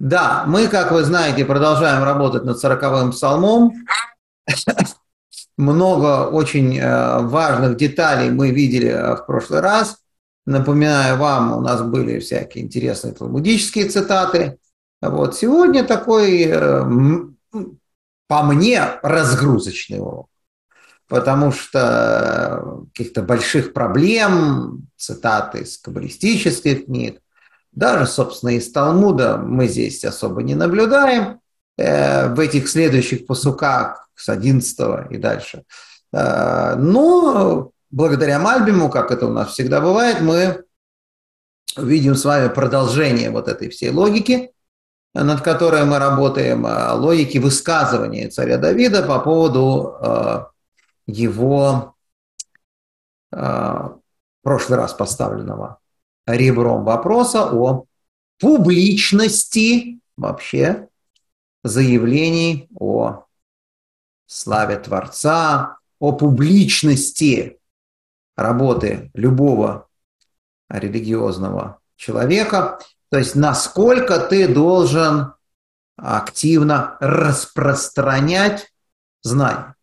Да, мы, как вы знаете, продолжаем работать над сороковым псалмом. Много очень э, важных деталей мы видели э, в прошлый раз. Напоминаю вам, у нас были всякие интересные талмудические цитаты. Вот сегодня такой, э, по мне, разгрузочный урок потому что каких-то больших проблем, цитаты из каббалистических книг, даже, собственно, из Талмуда мы здесь особо не наблюдаем. Э, в этих следующих посуках с 11 и дальше. Э, но благодаря Мальбиму, как это у нас всегда бывает, мы видим с вами продолжение вот этой всей логики, над которой мы работаем, логики высказывания царя Давида по поводу э, его прошлый раз поставленного ребром вопроса о публичности вообще заявлений о славе Творца, о публичности работы любого религиозного человека, то есть насколько ты должен активно распространять знания.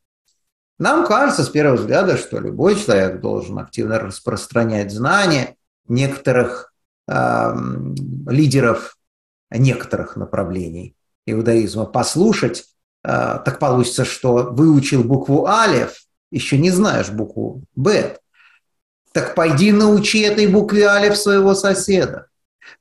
Нам кажется с первого взгляда, что любой человек должен активно распространять знания, некоторых э, лидеров некоторых направлений иудаизма послушать, э, так получится, что выучил букву Алев, еще не знаешь букву Бет. Так пойди научи этой букве Алев своего соседа.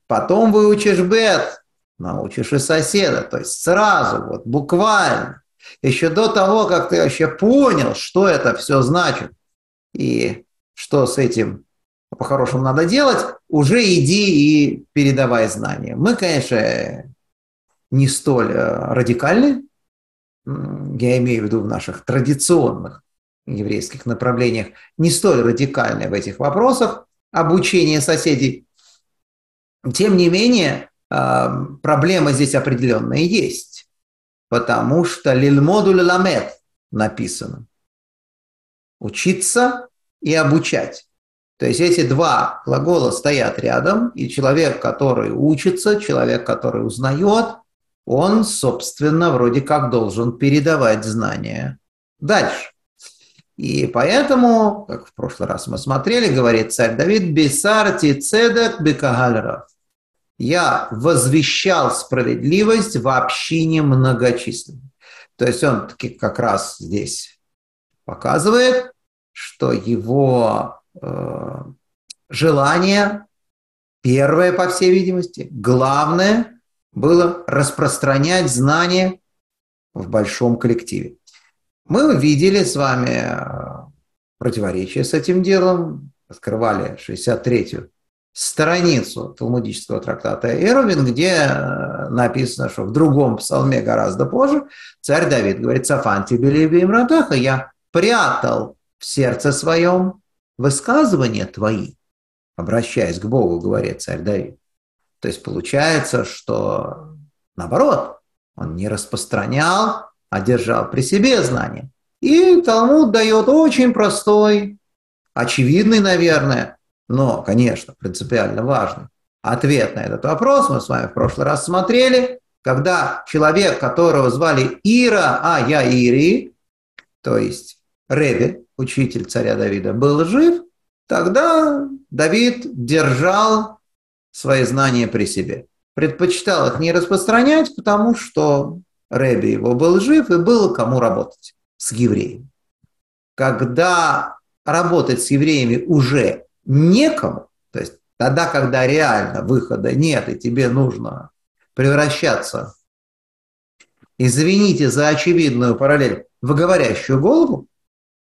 Потом выучишь Бет, научишь и соседа. То есть сразу, вот буквально, еще до того, как ты вообще понял, что это все значит и что с этим по-хорошему надо делать, уже иди и передавай знания. Мы, конечно, не столь э, радикальны, я имею в виду в наших традиционных еврейских направлениях, не столь радикальны в этих вопросах обучения соседей. Тем не менее, э, проблема здесь определенная есть, потому что лильмоду ламет написано. Учиться и обучать. То есть эти два глагола стоят рядом, и человек, который учится, человек, который узнает, он, собственно, вроде как должен передавать знания дальше. И поэтому, как в прошлый раз мы смотрели, говорит царь Давид, «Бесарти цедек бекагальрав». Я возвещал справедливость в общине многочисленной. То есть он таки как раз здесь показывает, что его желание, первое, по всей видимости, главное было распространять знания в большом коллективе. Мы видели с вами э, противоречие с этим делом, открывали 63-ю страницу талмудического трактата Эрвин, где э, написано, что в другом псалме гораздо позже царь Давид говорит, «Сафанти белебием ратаха, я прятал в сердце своем высказывания твои, обращаясь к Богу, говорит царь Давид. То есть получается, что наоборот, он не распространял, а держал при себе знания. И Талмуд дает очень простой, очевидный, наверное, но, конечно, принципиально важный ответ на этот вопрос. Мы с вами в прошлый раз смотрели, когда человек, которого звали Ира, а я Ири, то есть Реби, учитель царя Давида, был жив, тогда Давид держал свои знания при себе. Предпочитал их не распространять, потому что Рэби его был жив и было кому работать с евреями. Когда работать с евреями уже некому, то есть тогда, когда реально выхода нет, и тебе нужно превращаться, извините за очевидную параллель, в говорящую голову,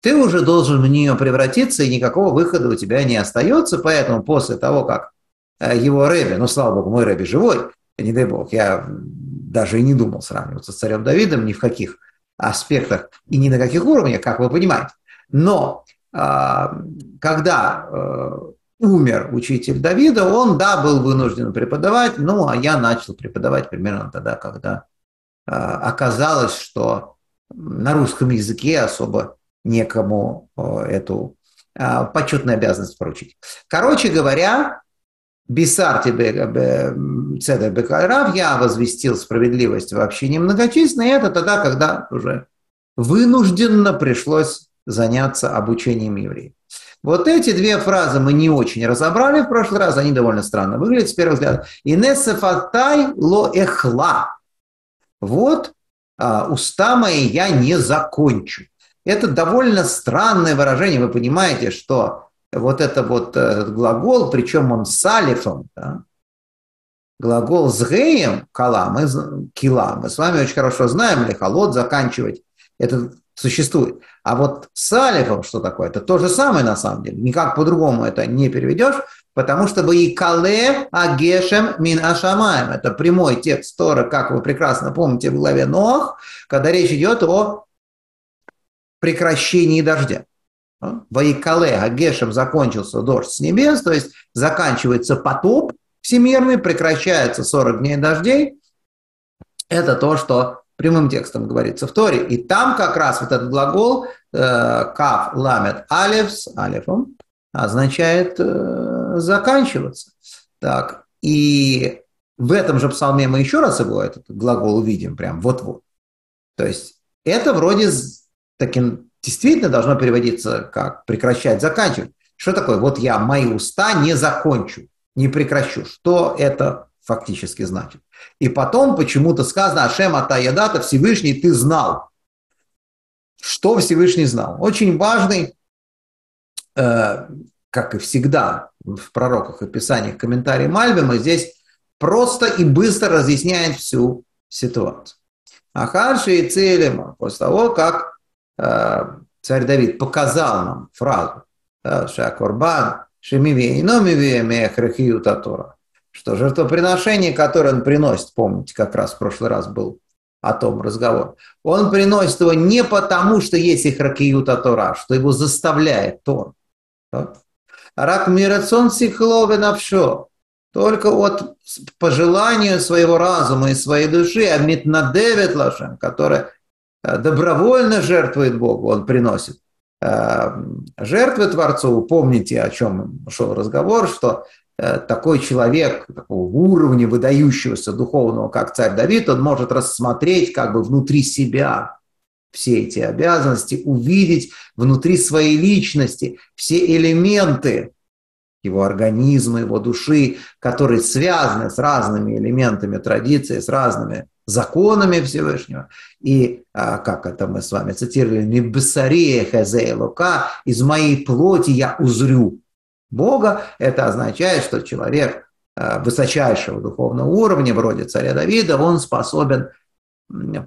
ты уже должен в нее превратиться, и никакого выхода у тебя не остается. Поэтому после того, как э, его Рэби, ну, слава богу, мой Рэби живой, не дай бог, я даже и не думал сравниваться с царем Давидом ни в каких аспектах и ни на каких уровнях, как вы понимаете. Но а, когда э, умер учитель Давида, он, да, был вынужден преподавать, ну, а я начал преподавать примерно тогда, когда а, оказалось, что на русском языке особо некому эту а, почетную обязанность поручить. Короче говоря, Бисар тебе цедер бекарав, я возвестил справедливость в общине многочисленной, это тогда, когда уже вынужденно пришлось заняться обучением евреев. Вот эти две фразы мы не очень разобрали в прошлый раз, они довольно странно выглядят с первого взгляда. Инесефатай ло эхла. Вот а, уста мои я не закончу. Это довольно странное выражение. Вы понимаете, что вот это вот этот глагол, причем он с алифом, да? глагол с геем, кала, мы, кила, мы с вами очень хорошо знаем, лихолот заканчивать, это существует. А вот с алифом что такое? Это то же самое на самом деле. Никак по-другому это не переведешь, потому что вы и кале агешем мин ашамаем. Это прямой текст Тора, как вы прекрасно помните в главе Ноах, когда речь идет о прекращении дождя. Ваикале Агешем закончился дождь с небес, то есть заканчивается потоп всемирный, прекращается 40 дней дождей. Это то, что прямым текстом говорится в Торе. И там как раз вот этот глагол э, кав ламет алев с алифом означает э, заканчиваться. Так, и в этом же псалме мы еще раз его, этот глагол увидим прям вот-вот. То есть это вроде таким действительно должно переводиться как прекращать, заканчивать. Что такое? Вот я мои уста не закончу, не прекращу. Что это фактически значит? И потом почему-то сказано Ашем Атаядата, Всевышний ты знал. Что Всевышний знал? Очень важный, э, как и всегда в пророках и писаниях комментарий Мальбима, здесь просто и быстро разъясняет всю ситуацию. Ахарши и Целема, после того, как царь Давид показал нам фразу Шакурбан, Шемиве, Иномиве, Мехрахию Татура, что жертвоприношение, которое он приносит, помните, как раз в прошлый раз был о том разговор, он приносит его не потому, что есть их ракию Татура, что его заставляет Тор. Рак мирацон сихлове навшо. Только от по желанию своего разума и своей души, а митнадевит лашем, которая добровольно жертвует Богу, он приносит э, жертвы Творцу. Помните, о чем шел разговор, что э, такой человек такого уровня выдающегося духовного, как царь Давид, он может рассмотреть как бы внутри себя все эти обязанности, увидеть внутри своей личности все элементы его организма, его души, которые связаны с разными элементами традиции, с разными законами Всевышнего. И, а, как это мы с вами цитировали, «Мибсария хазея лука» «из моей плоти я узрю Бога». Это означает, что человек а, высочайшего духовного уровня, вроде царя Давида, он способен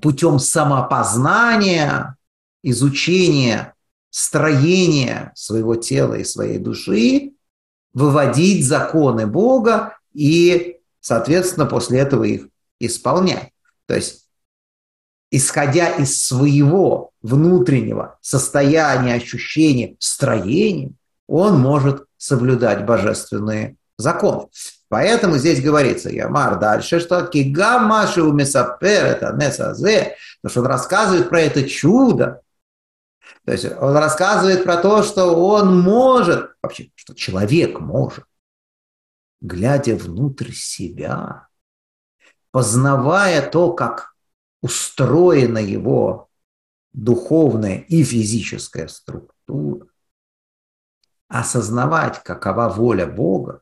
путем самопознания, изучения, строения своего тела и своей души выводить законы Бога и, соответственно, после этого их исполнять. То есть, исходя из своего внутреннего состояния, ощущения, строения, он может соблюдать божественные законы. Поэтому здесь говорится, Ямар дальше, что кига маши у месапер, это несазе, потому что он рассказывает про это чудо. То есть он рассказывает про то, что он может, вообще, что человек может, глядя внутрь себя, познавая то, как устроена его духовная и физическая структура, осознавать, какова воля Бога,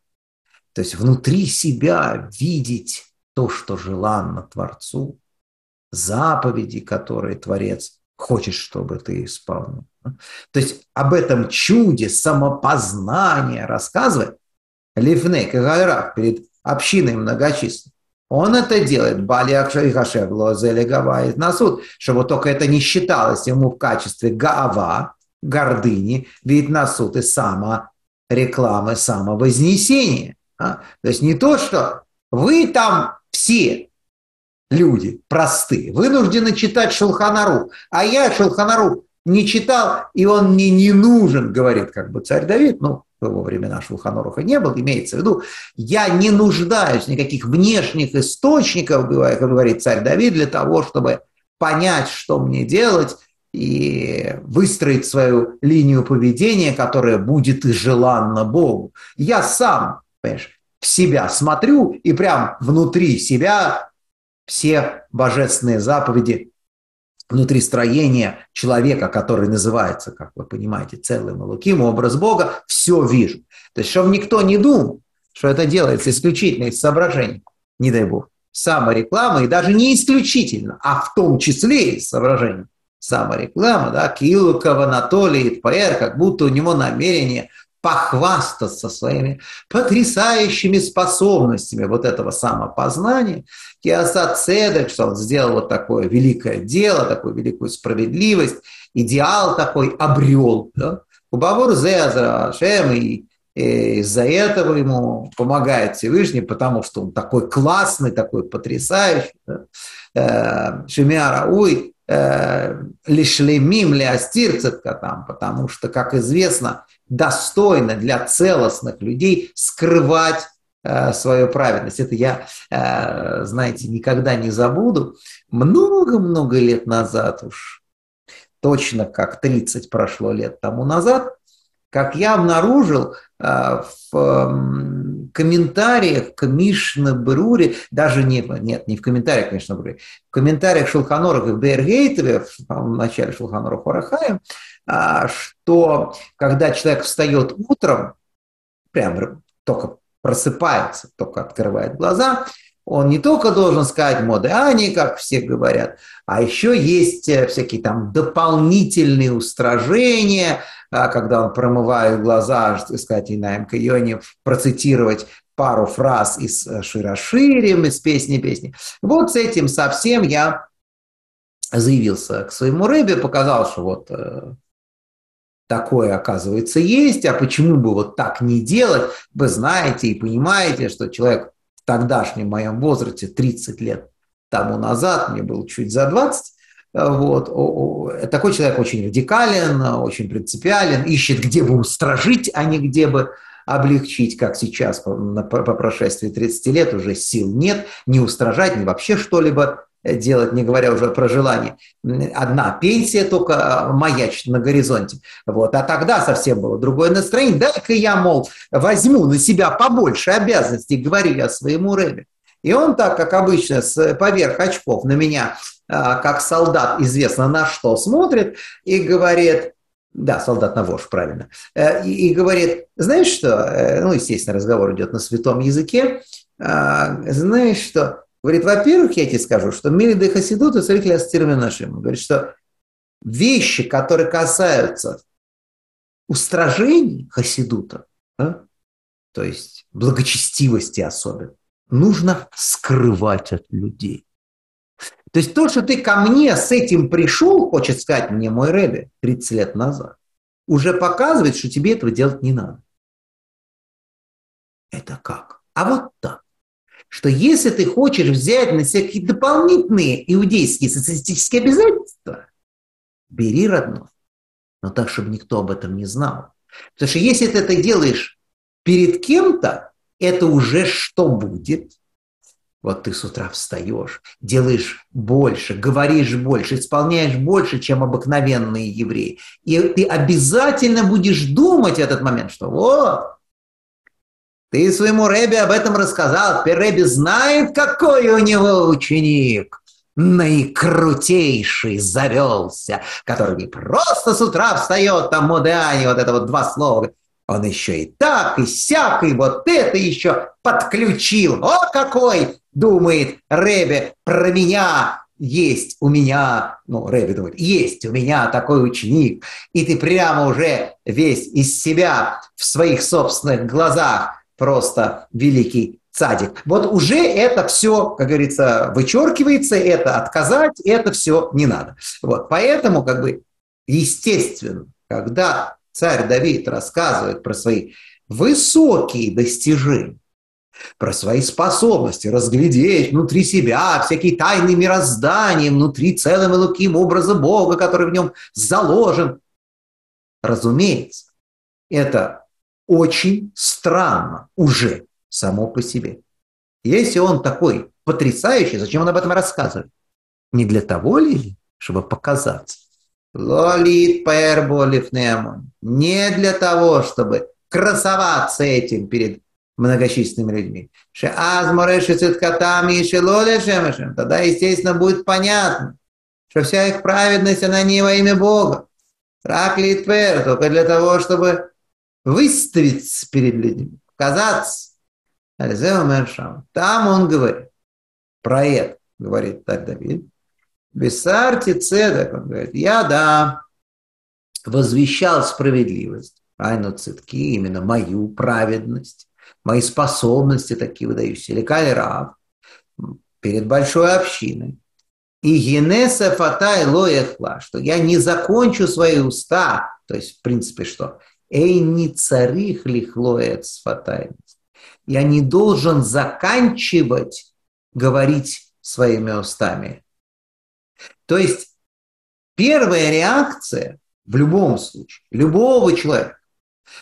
то есть внутри себя видеть то, что желанно Творцу, заповеди, которые Творец хочет, чтобы ты исполнил. То есть об этом чуде самопознания рассказывает Лифней Кагарах перед общиной многочисленной. Он это делает, Бали Акшайхашев Лозели на суд, чтобы только это не считалось ему в качестве гава, гордыни, вид на суд и само рекламы, самовознесения. А? То есть не то, что вы там все люди простые, вынуждены читать Шелханару, а я Шелханару не читал, и он мне не нужен, говорит как бы царь Давид. Ну, в его времена Шулханоруха не был, имеется в виду, я не нуждаюсь в никаких внешних источников, как говорит царь Давид, для того, чтобы понять, что мне делать, и выстроить свою линию поведения, которая будет и желанна Богу. Я сам, понимаешь, в себя смотрю, и прям внутри себя все божественные заповеди внутри строения человека, который называется, как вы понимаете, целым Луким, образ Бога, все вижу. То есть, чтобы никто не думал, что это делается исключительно из соображений, не дай бог, самореклама, и даже не исключительно, а в том числе из соображений самореклама, да, Килуков, Анатолий, ПР, как будто у него намерение похвастаться своими потрясающими способностями вот этого самопознания. Киасат Цедек, что он сделал вот такое великое дело, такую великую справедливость, идеал такой обрел. Да? Убавур Зезра, Шем, и, и из-за этого ему помогает Всевышний, потому что он такой классный, такой потрясающий. Да? Э, Шемиара Уй, э, лишлемим астир там, потому что, как известно, достойно для целостных людей скрывать э, свою праведность. Это я, э, знаете, никогда не забуду. Много-много лет назад уж, точно как 30 прошло лет тому назад, как я обнаружил э, в комментариях к Мишна Бруре, даже не, нет, не в комментариях Мишна Бруре, в комментариях Шулханорах и Бейргейтове, в начале Шулханора Хорахая, а, что когда человек встает утром, прям только просыпается, только открывает глаза, он не только должен сказать моды ани, как все говорят, а еще есть э, всякие там дополнительные устражения, когда он промывает глаза, сказать, и на МК процитировать пару фраз из э, Широширим, из песни-песни. Вот с этим совсем я заявился к своему рэбе, показал, что вот э, такое, оказывается, есть, а почему бы вот так не делать? Вы знаете и понимаете, что человек в тогдашнем моем возрасте, 30 лет тому назад, мне было чуть за 20, вот, такой человек очень радикален, очень принципиален, ищет, где бы устражить, а не где бы облегчить, как сейчас по, по прошествии 30 лет уже сил нет, не устражать, не вообще что-либо делать, не говоря уже про желание. Одна пенсия только а, маячит на горизонте. Вот. А тогда совсем было другое настроение. Дай-ка я, мол, возьму на себя побольше обязанностей, говорю я своему Рэбе. И он так, как обычно, с поверх очков на меня, а, как солдат, известно на что, смотрит и говорит, да, солдат на вож, правильно, э, и, говорит, знаешь что, э, ну, естественно, разговор идет на святом языке, а, знаешь что, Говорит, во-первых, я тебе скажу, что Мириды Хасидут и Астирминашим. Говорит, что вещи, которые касаются устражений Хасидута, да, то есть благочестивости особенно, нужно скрывать от людей. То есть то, что ты ко мне с этим пришел, хочет сказать мне мой Рэбе 30 лет назад, уже показывает, что тебе этого делать не надо. Это как? А вот так что если ты хочешь взять на себя какие-то дополнительные иудейские социалистические обязательства, бери родной, но так, чтобы никто об этом не знал. Потому что если ты это делаешь перед кем-то, это уже что будет? Вот ты с утра встаешь, делаешь больше, говоришь больше, исполняешь больше, чем обыкновенные евреи. И ты обязательно будешь думать в этот момент, что вот, ты своему Рэбе об этом рассказал. Теперь Рэбе знает, какой у него ученик. Наикрутейший завелся, который не просто с утра встает, там Модеани, вот это вот два слова. Он еще и так, и сяк, и вот это еще подключил. О, какой, думает Рэбе, про меня есть у меня, ну, Рэбби думает, есть у меня такой ученик, и ты прямо уже весь из себя в своих собственных глазах просто великий цадик. Вот уже это все, как говорится, вычеркивается, это отказать, это все не надо. Вот. Поэтому, как бы, естественно, когда царь Давид рассказывает про свои высокие достижения, про свои способности разглядеть внутри себя всякие тайны мироздания, внутри целым и луким образа Бога, который в нем заложен. Разумеется, это очень странно уже само по себе. Если он такой потрясающий, зачем он об этом рассказывает? Не для того ли, чтобы показаться? Лолит перболив Не для того, чтобы красоваться этим перед многочисленными людьми. Шеаз мореши циткатами и шелолешемешем. Тогда, естественно, будет понятно, что вся их праведность, она не во имя Бога. Ракли твер, только для того, чтобы выставиться перед людьми, показаться. Там он говорит, про это, говорит так Давид. Бессарти цедок, он говорит, я, да, возвещал справедливость, айну цитки, именно мою праведность, мои способности такие выдающиеся, или кайрав, перед большой общиной. И генеса фатай лоехла, что я не закончу свои уста, то есть, в принципе, что? Эй, не царих лихлоет с Я не должен заканчивать говорить своими устами. То есть первая реакция в любом случае, любого человека,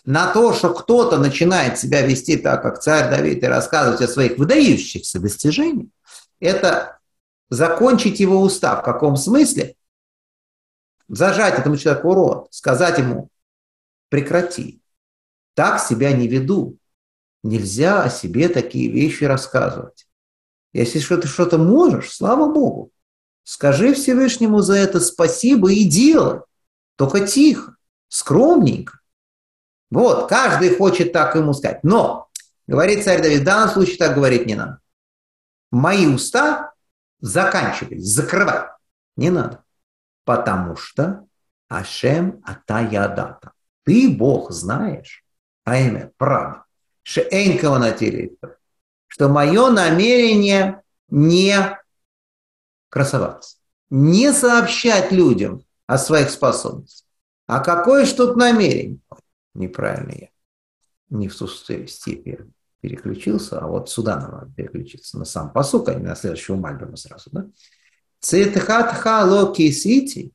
на то, что кто-то начинает себя вести так, как царь Давид, и рассказывать о своих выдающихся достижениях, это закончить его уста. В каком смысле? Зажать этому человеку рот, сказать ему, прекрати, так себя не веду. Нельзя о себе такие вещи рассказывать. Если что ты что-то можешь, слава Богу, скажи Всевышнему за это спасибо и делай. Только тихо, скромненько. Вот, каждый хочет так ему сказать. Но, говорит царь Давид, в данном случае так говорить не надо. Мои уста заканчивай, закрывай. Не надо. Потому что Ашем Атаядата. Ты, Бог, знаешь, а имя правда. Шеэнького на что мое намерение не красоваться, не сообщать людям о своих способностях. А какое ж тут намерение? Неправильно я. Не в ту степи переключился, а вот сюда надо переключиться, на сам посук, а не на следующего мальбома сразу. Да? Цитхатха локи сити.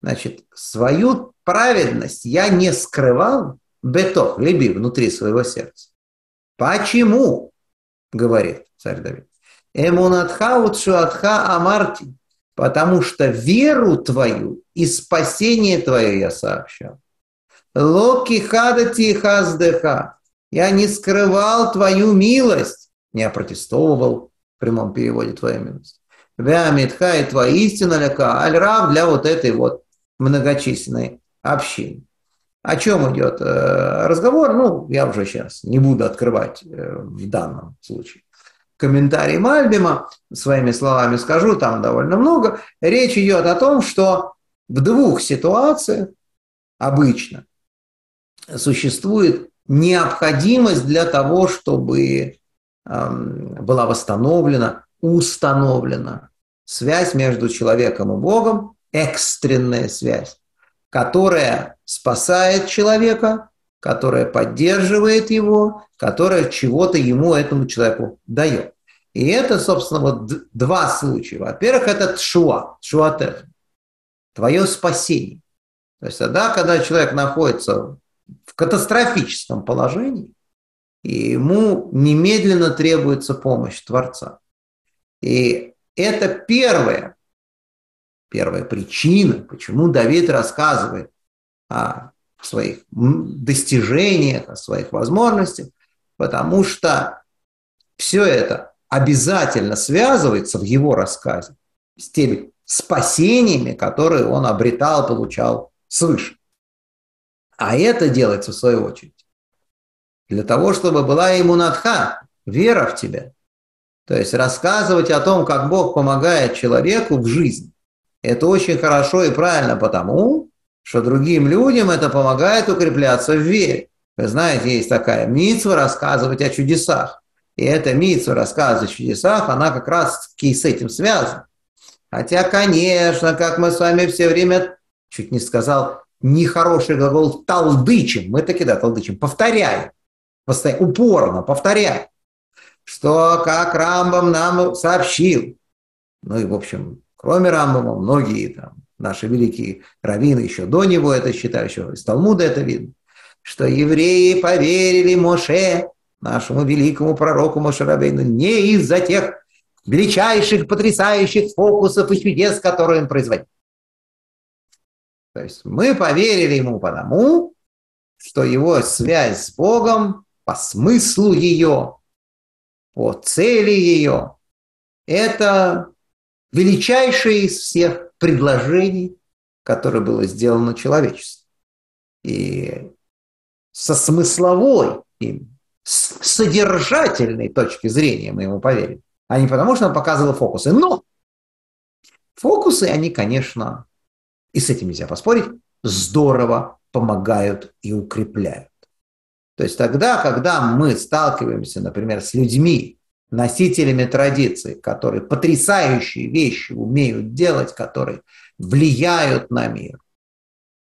Значит, свою праведность я не скрывал, бетох, леби, внутри своего сердца. Почему? Говорит царь Давид. Эмунатха утшуатха амарти. Потому что веру твою и спасение твое я сообщал. Локи хада тихаздеха. Я не скрывал твою милость, не опротестовывал в прямом переводе твою милость. Веамитха и твоя истина ляка, аль для вот этой вот многочисленной общины. О чем идет э, разговор? Ну, я уже сейчас не буду открывать э, в данном случае. Комментарий Мальбима, своими словами скажу, там довольно много. Речь идет о том, что в двух ситуациях обычно существует необходимость для того, чтобы эм, была восстановлена, установлена связь между человеком и Богом, экстренная связь, которая спасает человека, которая поддерживает его, которая чего-то ему, этому человеку дает. И это, собственно, вот два случая. Во-первых, это тшуа, тшуатех, твое спасение. То есть тогда, когда человек находится в катастрофическом положении, и ему немедленно требуется помощь Творца. И это первое, первая причина, почему Давид рассказывает о своих достижениях, о своих возможностях, потому что все это обязательно связывается в его рассказе с теми спасениями, которые он обретал, получал свыше. А это делается в свою очередь для того, чтобы была ему надха, вера в тебя. То есть рассказывать о том, как Бог помогает человеку в жизни. Это очень хорошо и правильно потому, что другим людям это помогает укрепляться в вере. Вы знаете, есть такая митцва рассказывать о чудесах. И эта митцва рассказывать о чудесах, она как раз таки с этим связана. Хотя, конечно, как мы с вами все время, чуть не сказал, нехороший глагол талдычим. Мы таки, да, талдычим, повторяем. Постоянно, упорно повторяем. Что, как Рамбам нам сообщил. Ну и, в общем, кроме Рамбама, многие там, наши великие раввины еще до него это считали, еще из Талмуда это видно, что евреи поверили Моше, нашему великому пророку Мошерабейну, не из-за тех величайших, потрясающих фокусов и чудес, которые он производил. То есть мы поверили ему потому, что его связь с Богом по смыслу ее, по цели ее. Это величайшее из всех предложений, которое было сделано человечеством. И со смысловой и содержательной точки зрения мы ему поверили, а не потому, что он показывал фокусы. Но фокусы, они, конечно, и с этим нельзя поспорить, здорово помогают и укрепляют. То есть тогда, когда мы сталкиваемся, например, с людьми, носителями традиций, которые потрясающие вещи умеют делать, которые влияют на мир,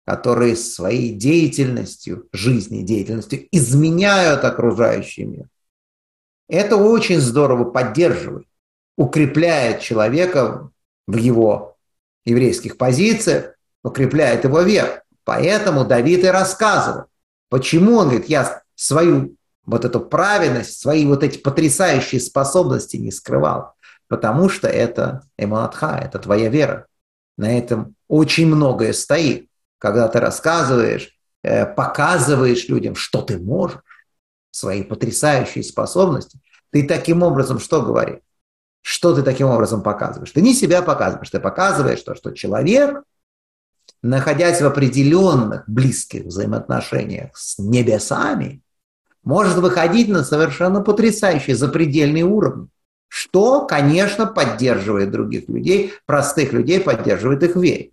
которые своей деятельностью, жизнедеятельностью изменяют окружающий мир. Это очень здорово поддерживает, укрепляет человека в его еврейских позициях, укрепляет его веру. Поэтому Давид и рассказывает, почему он говорит, я свою вот эту праведность, свои вот эти потрясающие способности не скрывал, потому что это эманатха, это твоя вера. На этом очень многое стоит, когда ты рассказываешь, э, показываешь людям, что ты можешь, свои потрясающие способности. Ты таким образом что говоришь? Что ты таким образом показываешь? Ты не себя показываешь, ты показываешь то, что человек, находясь в определенных близких взаимоотношениях с небесами, может выходить на совершенно потрясающий запредельный уровень, что, конечно, поддерживает других людей, простых людей, поддерживает их в вере.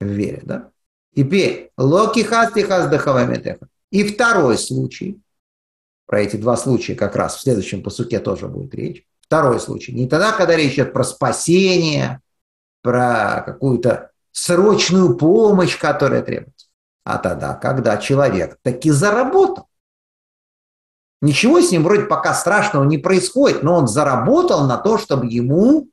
В вере, да? Теперь, локи хасти хаздахаваметеха. И второй случай, про эти два случая как раз в следующем посуке тоже будет речь. Второй случай. Не тогда, когда речь идет про спасение, про какую-то срочную помощь, которая требуется, а тогда, когда человек таки заработал. Ничего с ним вроде пока страшного не происходит, но он заработал на то, чтобы ему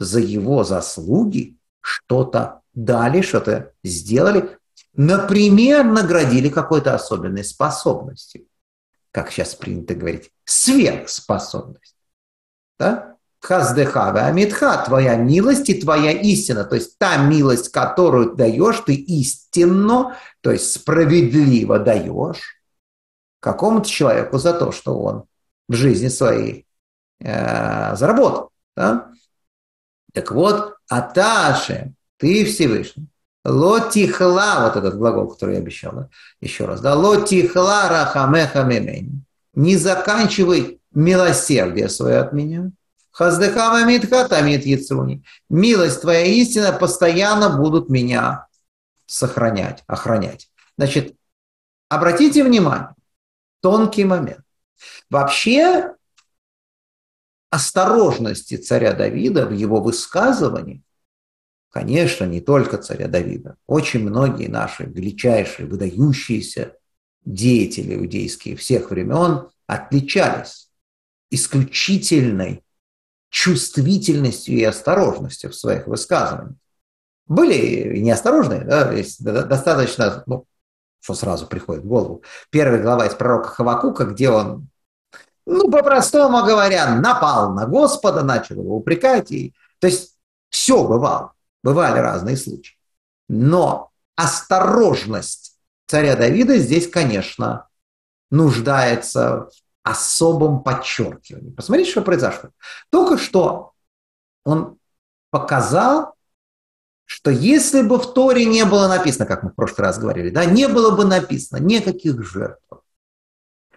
за его заслуги что-то дали, что-то сделали. Например, наградили какой-то особенной способностью. Как сейчас принято говорить, сверхспособность. Да? Хаздехава амитха, твоя милость и твоя истина. То есть та милость, которую даешь, ты истинно, то есть справедливо даешь какому-то человеку за то, что он в жизни своей э, заработал. Да? Так вот, Аташи, ты Всевышний, Лотихла, вот этот глагол, который я обещал, да? еще раз, да, лотихла рахамеха мемени, не заканчивай милосердие свое от меня, хаздехама митха тамит яцруни, милость твоя истина постоянно будут меня сохранять, охранять. Значит, обратите внимание, тонкий момент. Вообще, осторожности царя Давида в его высказывании, конечно, не только царя Давида, очень многие наши величайшие, выдающиеся деятели иудейские всех времен отличались исключительной чувствительностью и осторожностью в своих высказываниях. Были неосторожные, да, достаточно, ну, что сразу приходит в голову. Первая глава из пророка Хавакука, где он, ну, по-простому говоря, напал на Господа, начал его упрекать. И, то есть все бывало, бывали разные случаи. Но осторожность царя Давида здесь, конечно, нуждается в особом подчеркивании. Посмотрите, что произошло. Только что он показал что если бы в Торе не было написано, как мы в прошлый раз говорили, да, не было бы написано никаких жертв,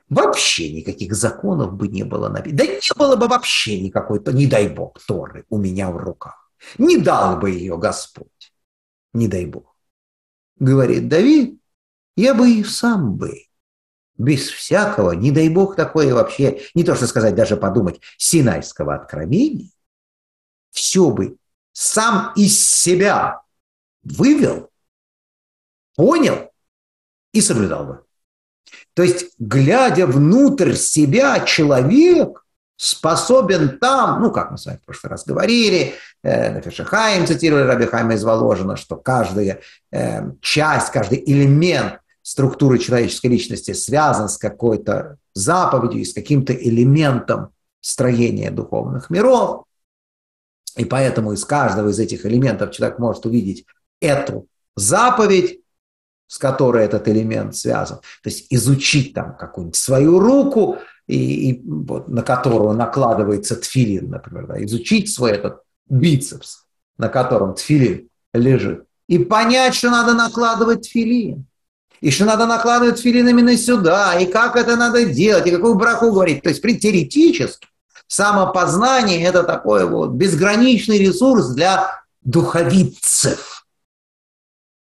вообще никаких законов бы не было написано, да не было бы вообще никакой-то, не дай Бог, Торы у меня в руках. Не дал бы ее Господь, не дай Бог. Говорит Давид, я бы и сам бы, без всякого, не дай Бог, такое вообще, не то что сказать, даже подумать, синайского откровения, все бы сам из себя вывел, понял и соблюдал бы. То есть, глядя внутрь себя, человек способен там, ну, как мы с вами в прошлый раз говорили, э, на Фешехаим цитировали Раби из Воложина, что каждая э, часть, каждый элемент структуры человеческой личности связан с какой-то заповедью, с каким-то элементом строения духовных миров. И поэтому из каждого из этих элементов человек может увидеть эту заповедь, с которой этот элемент связан. То есть изучить там какую-нибудь свою руку, и, и вот, на которую накладывается тфилин, например, да, изучить свой этот бицепс, на котором тфилин лежит, и понять, что надо накладывать тфилин, и что надо накладывать тфилин именно сюда, и как это надо делать, и какую браку говорить. То есть теоретически самопознание – это такой вот безграничный ресурс для духовицев,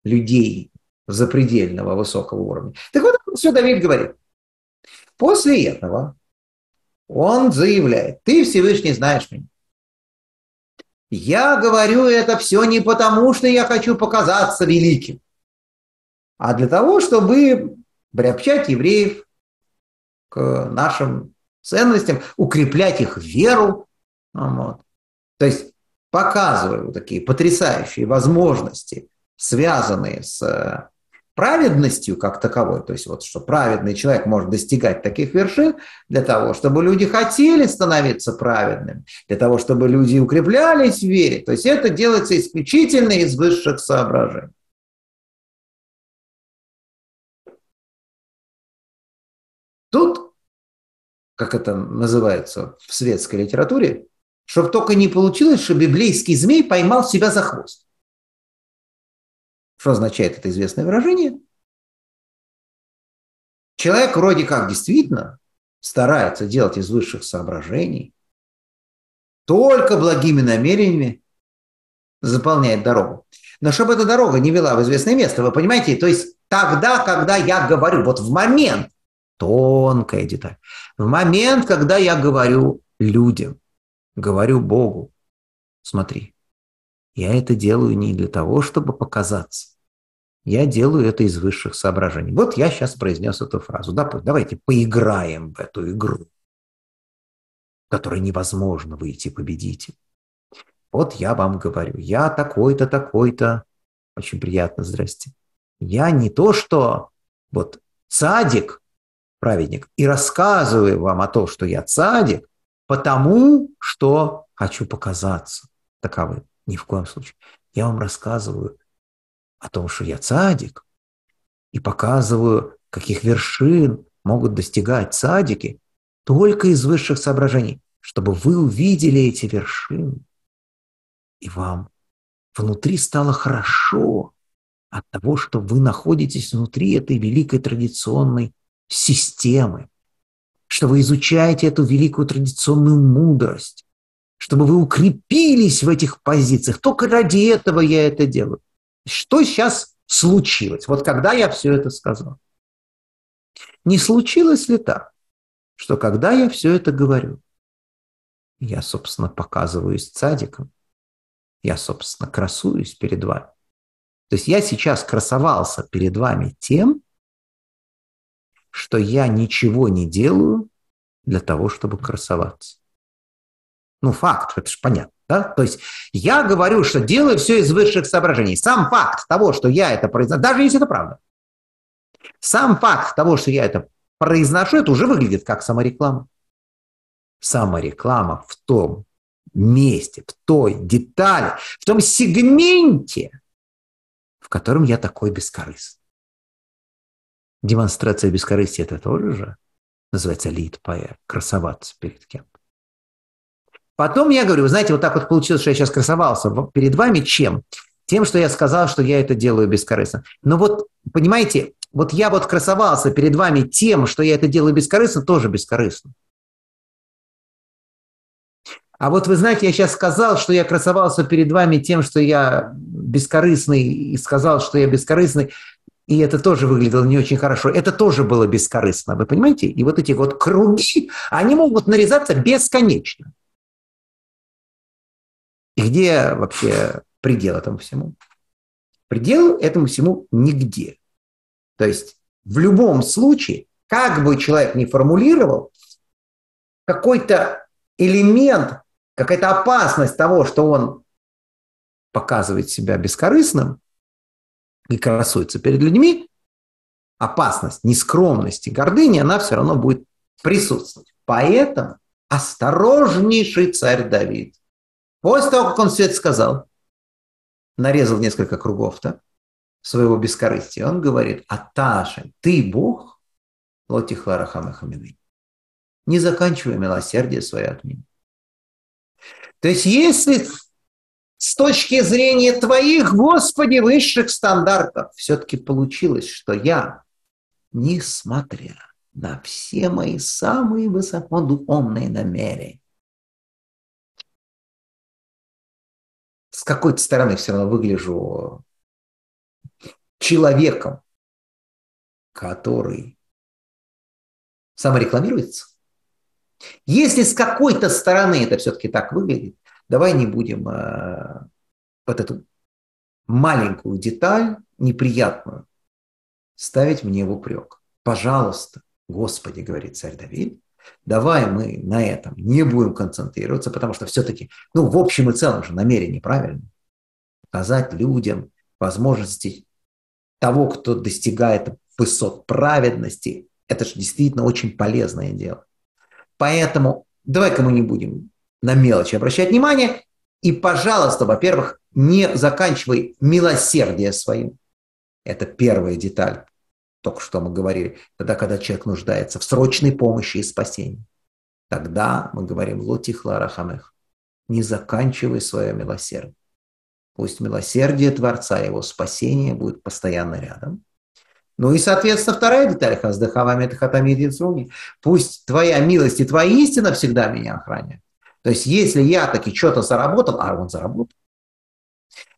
людей запредельного высокого уровня. Так вот, все Давид говорит. После этого он заявляет, ты Всевышний знаешь меня. Я говорю это все не потому, что я хочу показаться великим, а для того, чтобы приобщать евреев к нашим ценностям, укреплять их веру. Вот. То есть показываю такие потрясающие возможности, связанные с праведностью как таковой, то есть вот что праведный человек может достигать таких вершин для того, чтобы люди хотели становиться праведными, для того, чтобы люди укреплялись в вере. То есть это делается исключительно из высших соображений. Как это называется в светской литературе, чтобы только не получилось, что библейский змей поймал себя за хвост. Что означает это известное выражение? Человек вроде как действительно старается делать из высших соображений, только благими намерениями заполняет дорогу. Но чтобы эта дорога не вела в известное место, вы понимаете, то есть тогда, когда я говорю, вот в момент, тонкая деталь, в момент, когда я говорю людям, говорю Богу, смотри, я это делаю не для того, чтобы показаться. Я делаю это из высших соображений. Вот я сейчас произнес эту фразу. Да, давайте поиграем в эту игру, в которой невозможно выйти победителем. Вот я вам говорю, я такой-то, такой-то. Очень приятно, здрасте. Я не то, что вот цадик, праведник, и рассказываю вам о том, что я цадик, потому что хочу показаться таковым. Ни в коем случае. Я вам рассказываю о том, что я цадик, и показываю, каких вершин могут достигать цадики только из высших соображений, чтобы вы увидели эти вершины, и вам внутри стало хорошо от того, что вы находитесь внутри этой великой традиционной системы, что вы изучаете эту великую традиционную мудрость, чтобы вы укрепились в этих позициях. Только ради этого я это делаю. Что сейчас случилось? Вот когда я все это сказал. Не случилось ли так, что когда я все это говорю, я, собственно, показываюсь цадиком, я, собственно, красуюсь перед вами. То есть я сейчас красовался перед вами тем, что я ничего не делаю для того, чтобы красоваться. Ну, факт, это же понятно. Да? То есть я говорю, что делаю все из высших соображений. Сам факт того, что я это произношу, даже если это правда, сам факт того, что я это произношу, это уже выглядит как самореклама. Самореклама в том месте, в той детали, в том сегменте, в котором я такой бескорыстный. Демонстрация бескорыстия – это тоже же называется лид паэр, красоваться перед кем-то. Потом я говорю, вы знаете, вот так вот получилось, что я сейчас красовался перед вами чем? Тем, что я сказал, что я это делаю бескорыстно. Но вот, понимаете, вот я вот красовался перед вами тем, что я это делаю бескорыстно, тоже бескорыстно. А вот вы знаете, я сейчас сказал, что я красовался перед вами тем, что я бескорыстный, и сказал, что я бескорыстный, и это тоже выглядело не очень хорошо. Это тоже было бескорыстно, вы понимаете? И вот эти вот круги, они могут нарезаться бесконечно. И где вообще предел этому всему? Предел этому всему нигде. То есть в любом случае, как бы человек ни формулировал, какой-то элемент, какая-то опасность того, что он показывает себя бескорыстным и красуется перед людьми, опасность нескромности, гордыни, она все равно будет присутствовать. Поэтому осторожнейший царь Давид После того, как он все это сказал, нарезал несколько кругов, да, своего бескорыстия. Он говорит, Аташи, ты Бог, лотихлара хамахамины. Не заканчивай милосердие свое от меня. То есть если с точки зрения твоих, Господи, высших стандартов, все-таки получилось, что я, несмотря на все мои самые высокодуховные намерения, с какой-то стороны все равно выгляжу человеком, который саморекламируется. Если с какой-то стороны это все-таки так выглядит, давай не будем э, вот эту маленькую деталь, неприятную, ставить мне в упрек. Пожалуйста, Господи, говорит царь Давид, давай мы на этом не будем концентрироваться, потому что все-таки, ну, в общем и целом же намерение правильное. Показать людям возможности того, кто достигает высот праведности, это же действительно очень полезное дело. Поэтому давай-ка мы не будем на мелочи обращать внимание. И, пожалуйста, во-первых, не заканчивай милосердие своим. Это первая деталь, только что мы говорили. Тогда, когда человек нуждается в срочной помощи и спасении. Тогда мы говорим «Лотихла рахамех». Не заканчивай свое милосердие. Пусть милосердие Творца, его спасение будет постоянно рядом. Ну и, соответственно, вторая деталь Хаздахавами это Хатамид Пусть твоя милость и твоя истина всегда меня охраняют. То есть, если я таки что-то заработал, а он заработал,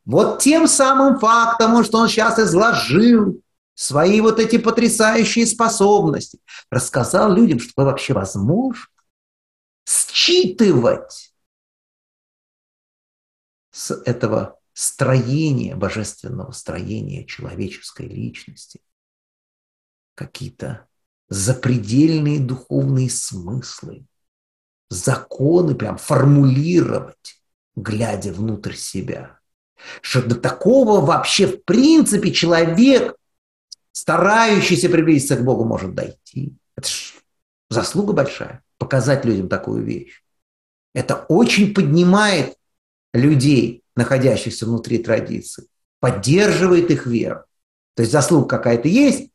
вот тем самым фактом, что он сейчас изложил свои вот эти потрясающие способности, рассказал людям, что вообще возможно считывать с этого строения, божественного строения человеческой личности какие-то запредельные духовные смыслы, законы прям формулировать, глядя внутрь себя. Что до такого вообще в принципе человек, старающийся приблизиться к Богу, может дойти. Это ж заслуга большая, показать людям такую вещь. Это очень поднимает людей, находящихся внутри традиции, поддерживает их веру. То есть заслуга какая-то есть.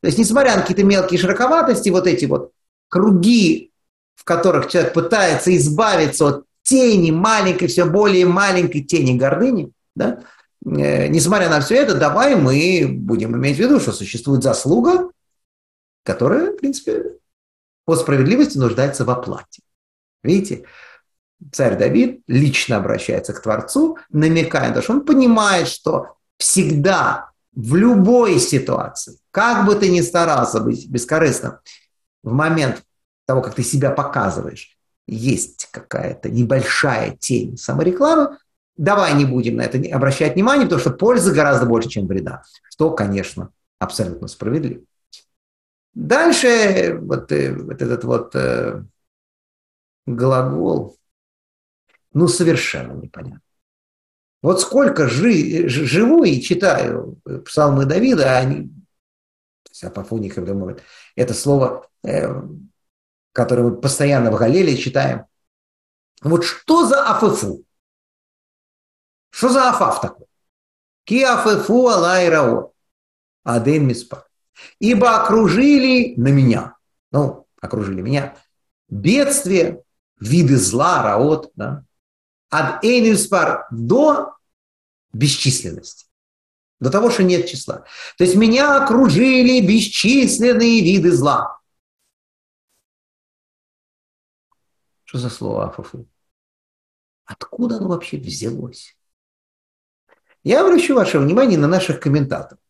То есть несмотря на какие-то мелкие широковатости, вот эти вот круги в которых человек пытается избавиться от тени, маленькой, все более маленькой тени гордыни, да, э, несмотря на все это, давай мы будем иметь в виду, что существует заслуга, которая, в принципе, по справедливости нуждается в оплате. Видите, царь Давид лично обращается к Творцу, намекая на то, что он понимает, что всегда, в любой ситуации, как бы ты ни старался быть бескорыстным, в момент того, как ты себя показываешь, есть какая-то небольшая тень саморекламы, давай не будем на это обращать внимание, потому что пользы гораздо больше, чем вреда, что, конечно, абсолютно справедливо. Дальше вот, э, вот этот вот э, глагол, ну, совершенно непонятно. Вот сколько жи, живу и читаю псалмы Давида, а они, Апофоний, когда говорит, это слово э, который мы постоянно в Галиле читаем. Вот что за афэфу? Что за афаф такой? Ки афэфу алай рао. Аден миспар. Ибо окружили на меня, ну, окружили меня, бедствие, виды зла, раот, да, от эйнвиспар до бесчисленности. До того, что нет числа. То есть меня окружили бесчисленные виды зла. Что за слово афафу? Откуда оно вообще взялось? Я обращу ваше внимание на наших комментаторов.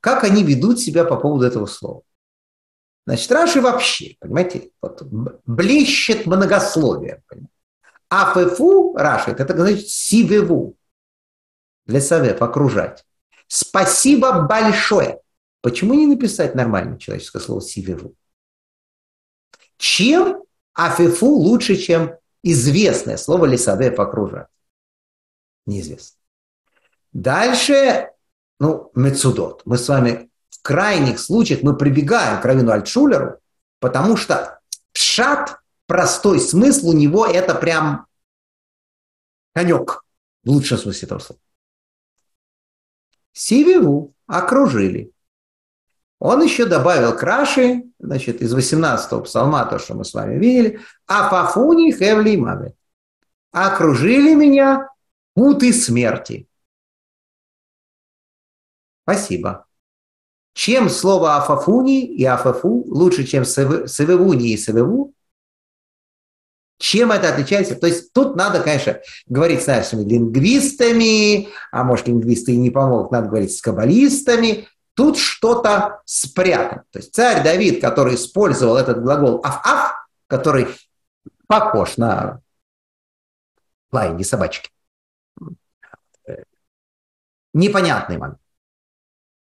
Как они ведут себя по поводу этого слова. Значит, Раши вообще, понимаете, вот, блещет многословие. Афэфу, Раши, это значит сивеву. Для савев, окружать. Спасибо большое. Почему не написать нормальное человеческое слово сивеву? Чем Афифу лучше, чем известное слово лесовев окружать. Неизвестно. Дальше, ну, мецудот. Мы с вами в крайних случаях мы прибегаем к Равину Альтшулеру, потому что пшат, простой смысл у него это прям конек в лучшем смысле этого слова. Сививу окружили. Он еще добавил краши, значит, из 18-го псалма, то, что мы с вами видели, «Афафуни хевли маве». Окружили меня путы смерти. Спасибо. Чем слово «афафуни» и «афафу» лучше, чем «севевуни» и «севеву»? Чем это отличается? То есть тут надо, конечно, говорить с нашими лингвистами, а может, лингвисты и не помогут, надо говорить с каббалистами. Тут что-то спрятано. То есть царь Давид, который использовал этот глагол «аф-аф», который похож на лаяние собачки. Непонятный момент.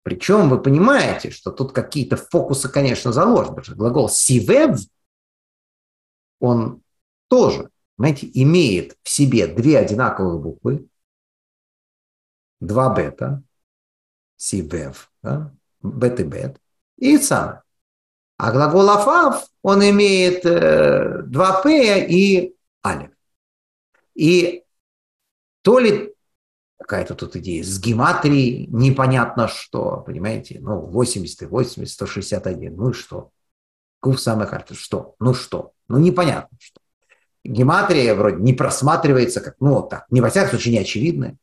Причем вы понимаете, что тут какие-то фокусы, конечно, заложены. Глагол «сивев», он тоже, знаете, имеет в себе две одинаковые буквы, два бета, сивев, да, бет и бет, и самое. А глагол афав, он имеет э, два п и алиф. И то ли какая-то тут идея с гематрией, непонятно что, понимаете, ну, 80 и 80, 161, ну и что? Кув самых что? Ну что? Ну непонятно что гематрия вроде не просматривается как, ну вот так, не во всяком случае не очевидное.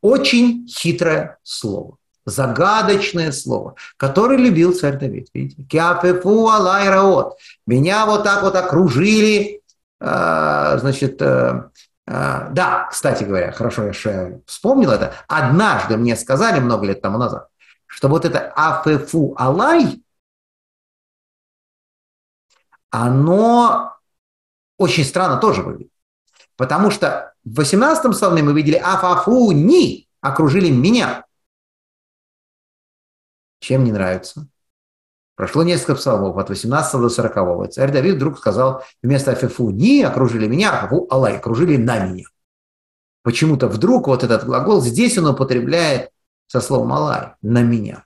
Очень хитрое слово, загадочное слово, которое любил царь Давид. Видите? Киафефу алайраот. Меня вот так вот окружили, э, значит, э, э, да, кстати говоря, хорошо, я вспомнил это. Однажды мне сказали много лет тому назад, что вот это афефу алай, оно очень странно тоже выглядит. Потому что в 18-м псалме мы видели «Афафуни» окружили меня. Чем не нравится? Прошло несколько псалмов, от 18 до 40. Царь Давид вдруг сказал, вместо «Афафуни» окружили меня, «Афафу Аллай» окружили на меня. Почему-то вдруг вот этот глагол здесь он употребляет со словом «Алай» – «на меня».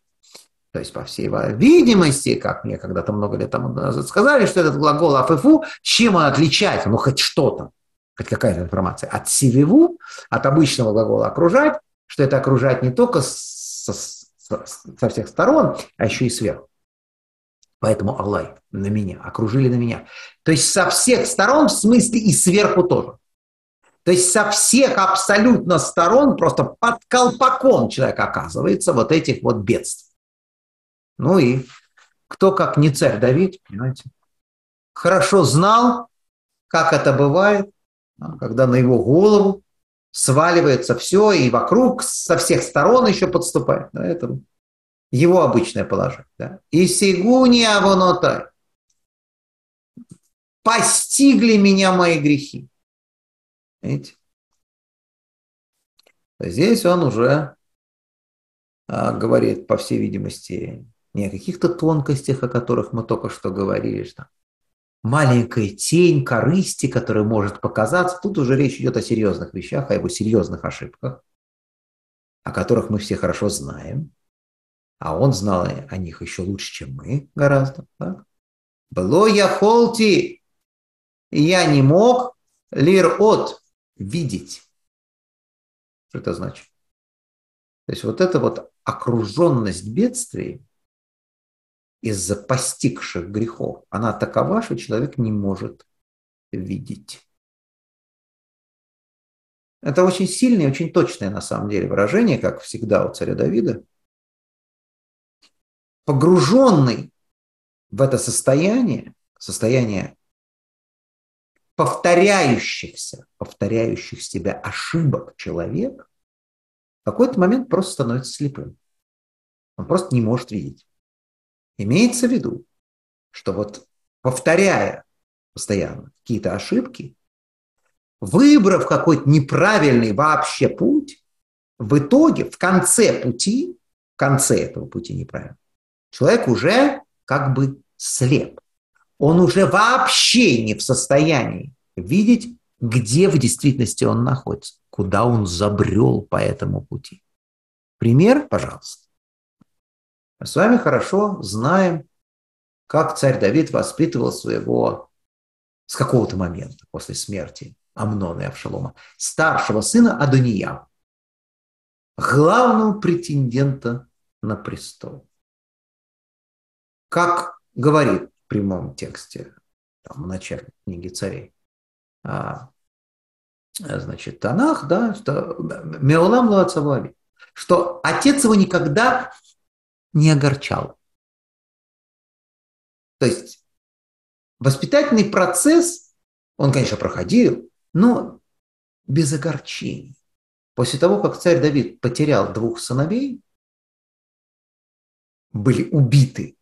То есть, по всей видимости, как мне когда-то много лет тому назад сказали, что этот глагол аффу, чем он отличается, ну хоть что-то, хоть какая-то информация, от сививу, от обычного глагола окружать, что это окружать не только со, со, со всех сторон, а еще и сверху. Поэтому Аллай на меня, окружили на меня. То есть со всех сторон, в смысле и сверху тоже. То есть со всех абсолютно сторон, просто под колпаком человек оказывается вот этих вот бедств. Ну и кто, как не царь Давид, понимаете, хорошо знал, как это бывает, когда на его голову сваливается все, и вокруг со всех сторон еще подступает. Да, это его обычное положение. Да. И сигуни авонотай. Постигли меня мои грехи. Видите? Здесь он уже а, говорит, по всей видимости, не о каких-то тонкостях, о которых мы только что говорили, что маленькая тень корысти, которая может показаться. Тут уже речь идет о серьезных вещах, о его серьезных ошибках, о которых мы все хорошо знаем. А он знал о них еще лучше, чем мы гораздо. Так? Было я холти, я не мог лир от видеть. Что это значит? То есть вот эта вот окруженность бедствий, из-за постигших грехов, она такова, что человек не может видеть. Это очень сильное очень точное на самом деле выражение, как всегда у царя Давида. Погруженный в это состояние, состояние повторяющихся, повторяющих себя ошибок человек, в какой-то момент просто становится слепым. Он просто не может видеть. Имеется в виду, что вот повторяя постоянно какие-то ошибки, выбрав какой-то неправильный вообще путь, в итоге в конце пути, в конце этого пути неправильно, человек уже как бы слеп. Он уже вообще не в состоянии видеть, где в действительности он находится, куда он забрел по этому пути. Пример, пожалуйста. Мы с вами хорошо знаем, как царь Давид воспитывал своего с какого-то момента после смерти Амнона и Авшалома, старшего сына Адония. главного претендента на престол. Как говорит в прямом тексте там, в начале книги царей, а, значит, Танах, да, что Меолам Луацавави, что отец его никогда не огорчал. То есть воспитательный процесс, он, конечно, проходил, но без огорчений. После того, как царь Давид потерял двух сыновей, были убиты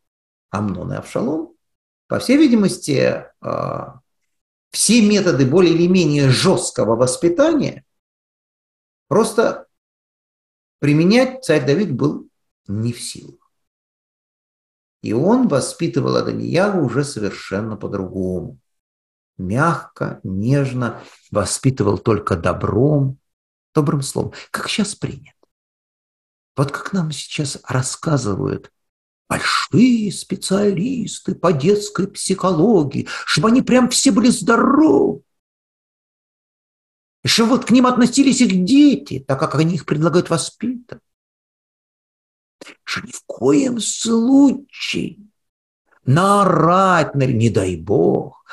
Амнон и Авшалом, по всей видимости, а, все методы более или менее жесткого воспитания просто применять царь Давид был не в силах. И он воспитывал Аданияу уже совершенно по-другому. Мягко, нежно, воспитывал только добром, добрым словом, как сейчас принято. Вот как нам сейчас рассказывают большие специалисты по детской психологии, чтобы они прям все были здоровы. И чтобы вот к ним относились их дети, так как они их предлагают воспитывать. Ни в коем случае наорать, не дай бог,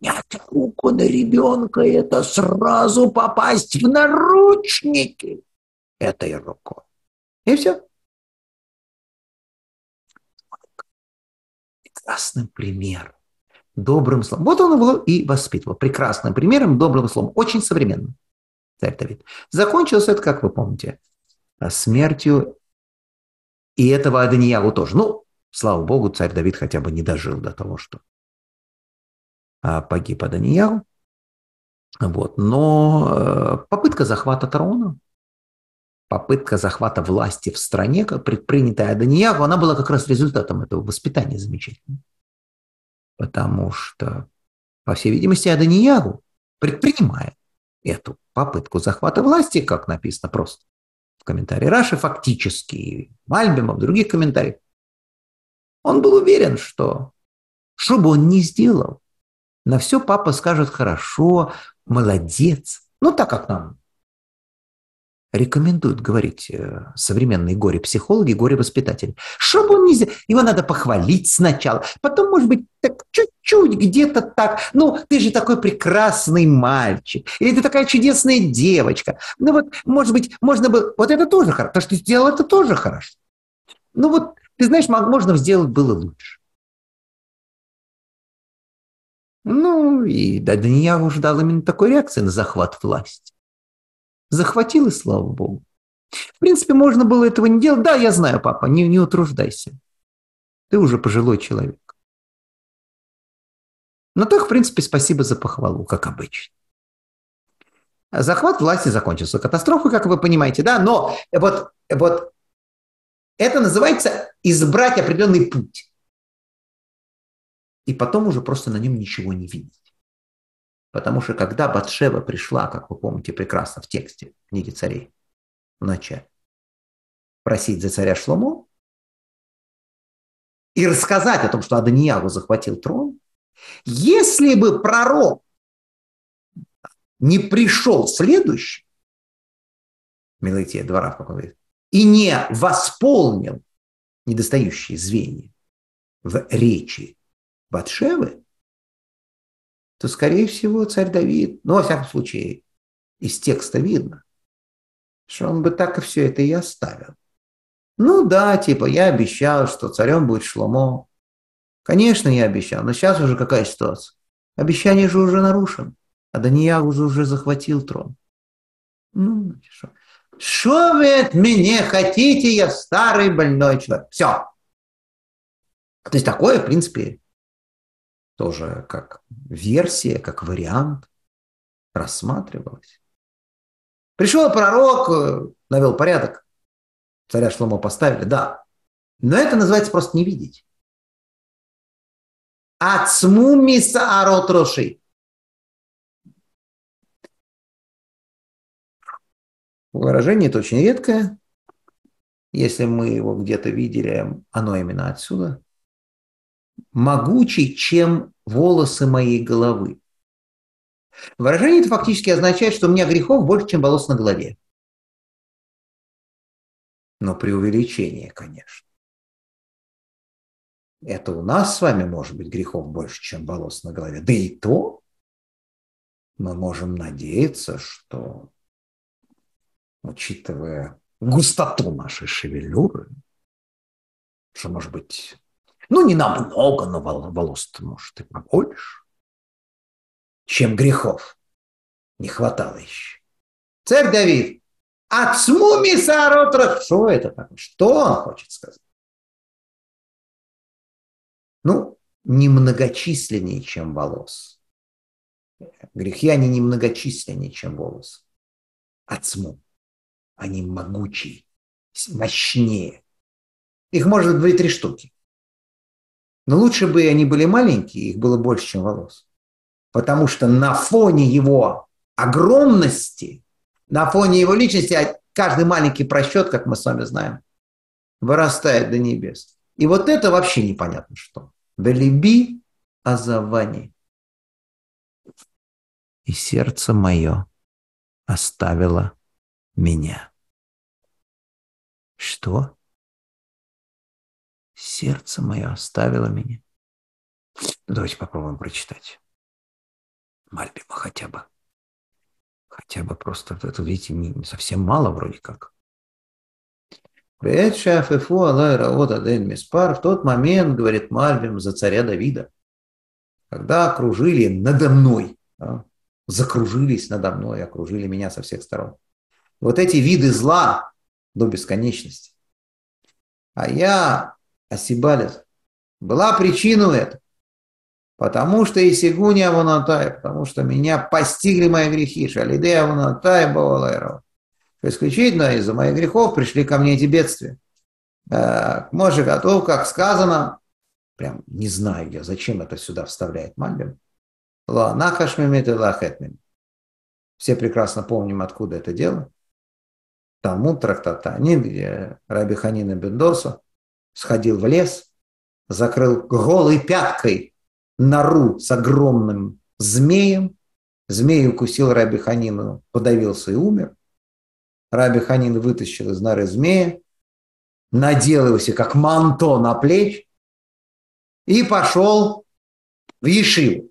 поднять руку на ребенка – это сразу попасть в наручники этой рукой. И все. прекрасным примером, добрым словом. Вот он его и воспитывал прекрасным примером, добрым словом, очень современным. Царь Давид. Закончилось это, как вы помните, смертью и этого Аданьяву тоже. Ну, слава богу, царь Давид хотя бы не дожил до того, что а, погиб Аданьяву. Вот. Но э, попытка захвата трона, попытка захвата власти в стране, предпринятая Даниягу, она была как раз результатом этого воспитания замечательного. Потому что, по всей видимости, Аданиягу, предпринимая эту попытку захвата власти, как написано просто в комментарии Раши, фактически, Мальбима, в других комментариях, он был уверен, что что бы он ни сделал, на все папа скажет хорошо, молодец. Ну, так как нам рекомендуют говорить э, современные горе-психологи, горе-воспитатели. Что бы он ни сделал, его надо похвалить сначала, потом, может быть, так чуть-чуть, где-то так. Ну, ты же такой прекрасный мальчик, или ты такая чудесная девочка. Ну вот, может быть, можно было... Вот это тоже хорошо. То, что ты сделал, это тоже хорошо. Ну вот, ты знаешь, можно сделать было лучше. Ну, и Даниил уже дал именно такой реакции на захват власти. Захватил, и слава богу. В принципе, можно было этого не делать. Да, я знаю, папа, не, не утруждайся. Ты уже пожилой человек. Но так, в принципе, спасибо за похвалу, как обычно. Захват власти закончился катастрофой, как вы понимаете, да, но вот, вот это называется избрать определенный путь. И потом уже просто на нем ничего не видеть. Потому что когда Батшева пришла, как вы помните прекрасно в тексте книги царей, в начале, просить за царя Шломо и рассказать о том, что Аданьягу захватил трон, если бы пророк не пришел следующий, Милытия двора, как говорит, и не восполнил недостающие звенья в речи Батшевы, то, скорее всего, царь Давид, ну, во всяком случае, из текста видно, что он бы так и все это и оставил. Ну да, типа, я обещал, что царем будет Шломо. Конечно, я обещал, но сейчас уже какая ситуация? Обещание же уже нарушено, а Дания уже, уже захватил трон. Ну, что? Что вы от меня хотите, я старый больной человек. Все. То есть такое, в принципе, тоже как версия, как вариант рассматривалась. Пришел пророк, э, навел порядок, царя Шломо поставили, да. Но это называется просто не видеть. Ацму миса арот роши. Выражение это очень редкое. Если мы его где-то видели, оно именно отсюда могучий, чем волосы моей головы. Выражение это фактически означает, что у меня грехов больше, чем волос на голове. Но преувеличение, конечно. Это у нас с вами может быть грехов больше, чем волос на голове. Да и то мы можем надеяться, что, учитывая густоту нашей шевелюры, что, может быть, ну, не намного, но волос-то, может, и побольше, чем грехов не хватало еще. Царь Давид, отсму мисарот Что это такое? Что он хочет сказать? Ну, немногочисленнее, чем волос. Грехи, они немногочисленнее, чем волос. Ацму. Они могучие, мощнее. Их может быть три штуки. Но лучше бы они были маленькие, их было больше, чем волос. Потому что на фоне его огромности, на фоне его личности, а каждый маленький просчет, как мы с вами знаем, вырастает до небес. И вот это вообще непонятно что. Велиби азавани. И сердце мое оставило меня. Что? Сердце мое оставило меня. Давайте попробуем прочитать. Мальбима хотя бы. Хотя бы просто, это, видите, не, совсем мало вроде как. В тот момент, говорит Мальбим, за царя Давида, когда окружили надо мной, да, закружились надо мной, окружили меня со всех сторон. Вот эти виды зла до бесконечности. А я, Асибалес, была причиной этого. Потому что и Сигуни Аванатай, потому что меня постигли мои грехи. Шалиде Аванатай Бавалайров. Исключительно из-за моих грехов пришли ко мне эти бедствия. Э, Може готов, как сказано, прям не знаю я, зачем это сюда вставляет Мальбим. Ла нахашмимит и лахетмим. Все прекрасно помним, откуда это дело. Талмуд Трактатанин, где Раби Ханина Бендоса сходил в лес, закрыл голой пяткой нору с огромным змеем. Змей укусил Раби Ханину, подавился и умер. Раби Ханин вытащил из норы змея, надел его себе как манто на плеч и пошел в Ешиву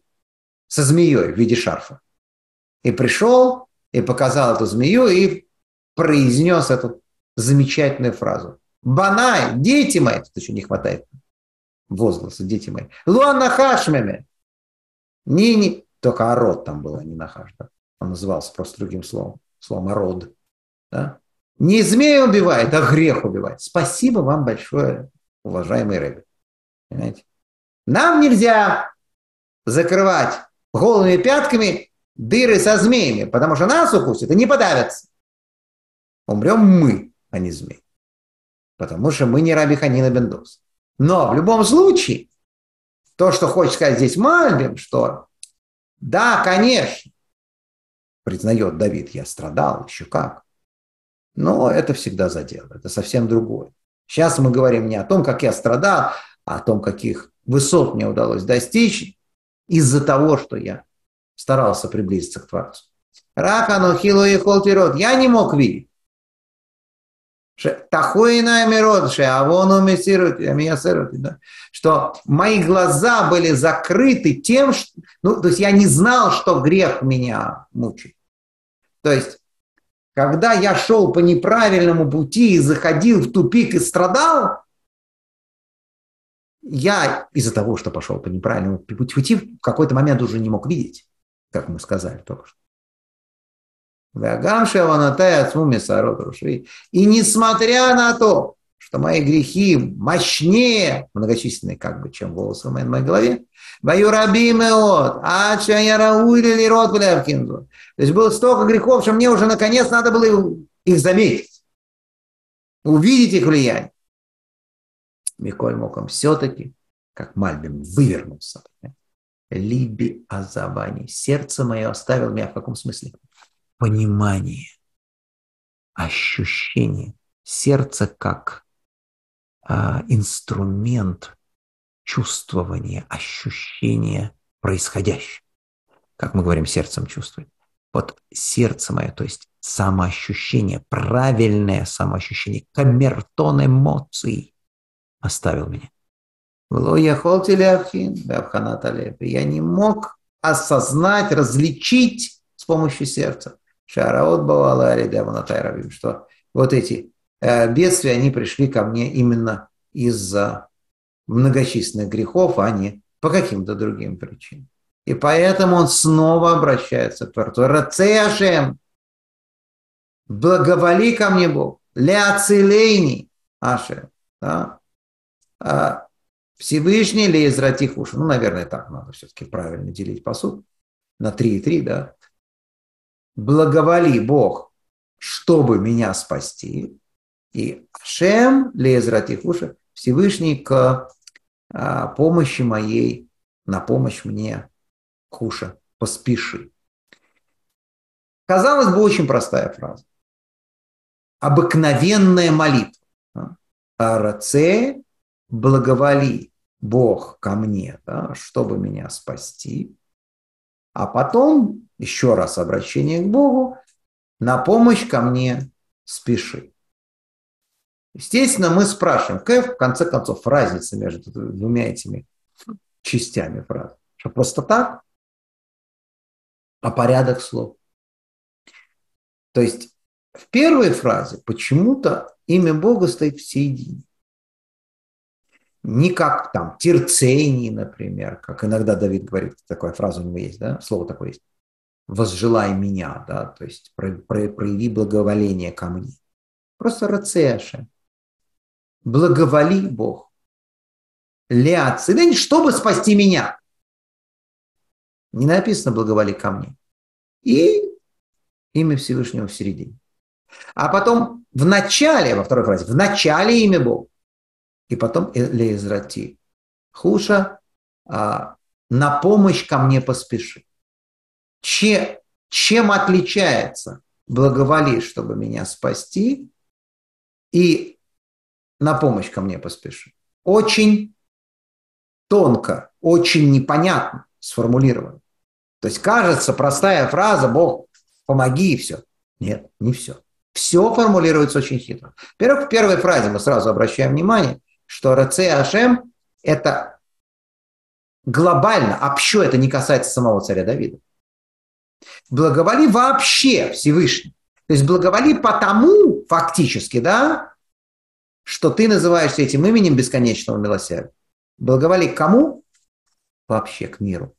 со змеей в виде шарфа. И пришел, и показал эту змею, и произнес эту замечательную фразу. Банай, дети мои, тут еще не хватает возгласа, дети мои. Луана хашмями. Не, не, только арод там было, а не нахаш. Да? Он назывался просто другим словом, словом арод. Да? Не змея убивает, а грех убивает. Спасибо вам большое, уважаемый Рэбби. Понимаете? Нам нельзя закрывать голыми пятками дыры со змеями, потому что нас укусит и не подавятся. Умрем мы, а не змей. Потому что мы не Раби Ханина Бендос. Но в любом случае, то, что хочет сказать здесь Мальбим, что да, конечно, признает Давид, я страдал, еще как. Но это всегда задел, это совсем другое. Сейчас мы говорим не о том, как я страдал, а о том, каких высот мне удалось достичь из-за того, что я старался приблизиться к Творцу. Рахану хилу и холтирот. Я не мог видеть. Тахуина мирот, авону что мои глаза были закрыты тем, что, ну, то есть я не знал, что грех меня мучает. То есть, когда я шел по неправильному пути и заходил в тупик и страдал, я из-за того, что пошел по неправильному пути, в какой-то момент уже не мог видеть, как мы сказали только что. И несмотря на то, что мои грехи мощнее, многочисленные как бы, чем волосы в моей голове, Ваюрабимеот, Ачаярауили рот То есть было столько грехов, что мне уже наконец надо было их заметить, увидеть их влияние. Миколь Моком все-таки, как Мальбим, вывернулся. Либи Азавани. Сердце мое оставил меня в каком смысле? Понимание, ощущение. Сердце как а, инструмент чувствования, ощущения происходящего. Как мы говорим, сердцем чувствовать. вот сердце мое, то есть самоощущение, правильное самоощущение, камертон эмоций оставил меня. Я не мог осознать, различить с помощью сердца. Шараот бывало что вот эти э, бедствия, они пришли ко мне именно из-за многочисленных грехов, а не по каким-то другим причинам. И поэтому он снова обращается к Творцу. Рацеашем, благоволи ко мне Бог, ляцилейни, Ашем, да? а Всевышний ли из Ратихуша, ну, наверное, так надо все-таки правильно делить посуд на 3 и 3, да, благоволи Бог, чтобы меня спасти, и Шем ли из Ратихуша, Всевышний к а, помощи моей, на помощь мне, Хуша, поспеши. Казалось бы, очень простая фраза. Обыкновенная молитва. Араце, благоволи Бог ко мне, да, чтобы меня спасти. А потом еще раз обращение к Богу, на помощь ко мне спеши. Естественно, мы спрашиваем, какая в конце концов разница между двумя этими частями фразы? Что просто так? А порядок слов? То есть в первой фразе почему-то имя Бога стоит в середине. Не как там терцений, например, как иногда Давид говорит, такая фраза у него есть, да, слово такое есть. Возжелай меня, да, то есть прояви благоволение ко мне. Просто рацеша благоволи Бог. Леоцидень, чтобы спасти меня. Не написано благоволи ко мне. И имя Всевышнего в середине. А потом в начале, во второй фразе, в начале имя Бог. И потом Леизрати. Хуша, а, на помощь ко мне поспеши. Че, чем отличается благоволи, чтобы меня спасти, и на помощь ко мне поспеши. Очень тонко, очень непонятно сформулировано. То есть кажется простая фраза «Бог, помоги» и все. Нет, не все. Все формулируется очень хитро. Во-первых, в первой фразе мы сразу обращаем внимание, что Раце Ашем – это глобально, общо это не касается самого царя Давида. Благоволи вообще Всевышний. То есть благоволи потому, фактически, да, что ты называешься этим именем бесконечного милосердия. Благоволи к кому? Вообще к миру.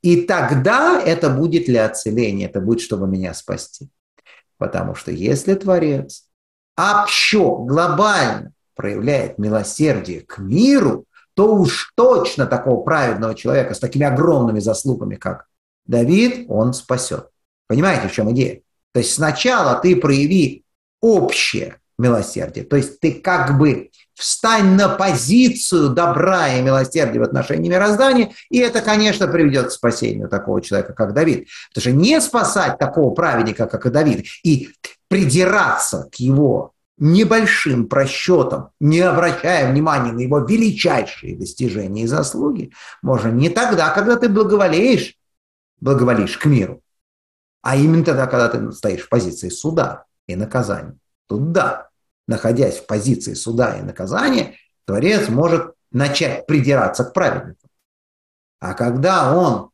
И тогда это будет для оцеления, это будет, чтобы меня спасти. Потому что если Творец общо, глобально проявляет милосердие к миру, то уж точно такого праведного человека с такими огромными заслугами, как Давид, он спасет. Понимаете, в чем идея? То есть сначала ты прояви общее милосердия. То есть ты как бы встань на позицию добра и милосердия в отношении мироздания, и это, конечно, приведет к спасению такого человека, как Давид. Потому что не спасать такого праведника, как и Давид, и придираться к его небольшим просчетам, не обращая внимания на его величайшие достижения и заслуги, можно не тогда, когда ты благоволеешь, благоволишь к миру, а именно тогда, когда ты стоишь в позиции суда и наказания. Тут да, находясь в позиции суда и наказания, Творец может начать придираться к праведнику. А когда он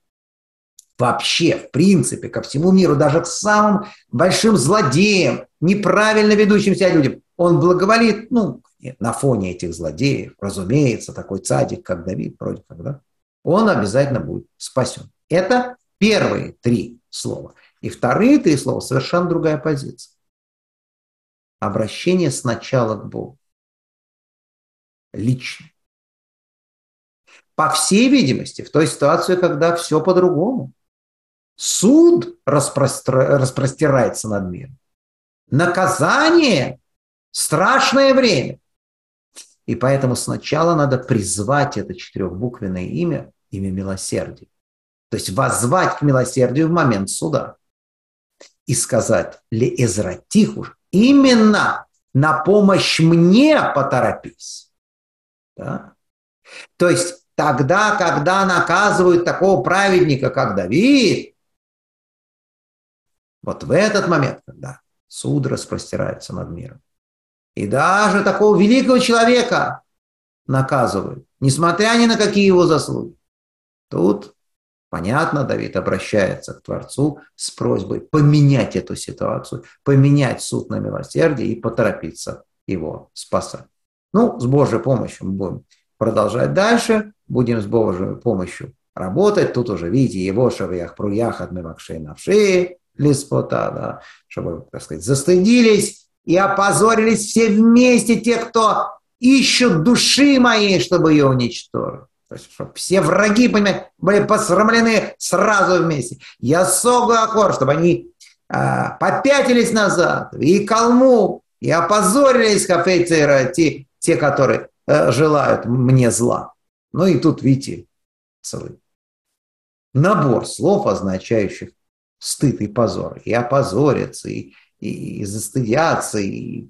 вообще, в принципе, ко всему миру, даже к самым большим злодеям, неправильно ведущим себя людям, он благоволит, ну, на фоне этих злодеев, разумеется, такой цадик, как Давид, вроде как, да, он обязательно будет спасен. Это первые три слова. И вторые три слова совершенно другая позиция обращение сначала к Богу. Лично. По всей видимости, в той ситуации, когда все по-другому. Суд распростра... распростирается над миром. Наказание – страшное время. И поэтому сначала надо призвать это четырехбуквенное имя, имя милосердия. То есть воззвать к милосердию в момент суда. И сказать «Ле эзратихуш» именно на помощь мне поторопись. Да? То есть тогда, когда наказывают такого праведника, как Давид, Вот в этот момент, когда суд распростирается над миром, и даже такого великого человека наказывают, несмотря ни на какие его заслуги, тут, понятно, Давид обращается к Творцу с просьбой поменять эту ситуацию, поменять суд на милосердие и поторопиться его спасать. Ну, с Божьей помощью мы будем продолжать дальше, будем с Божьей помощью работать. Тут уже, видите, его шавиях пруях от мемакшей навши, лиспота, да, чтобы, так сказать, застыдились и опозорились все вместе те, кто ищут души моей, чтобы ее уничтожить. Чтобы все враги, были посрамлены сразу вместе. Я согу аккорд, чтобы они а, попятились назад, и калму, и опозорились хафейцера, те, те, которые а, желают мне зла. Ну и тут, видите, целый набор слов, означающих стыд и позор. И опозориться, и, и, и застыдятся, и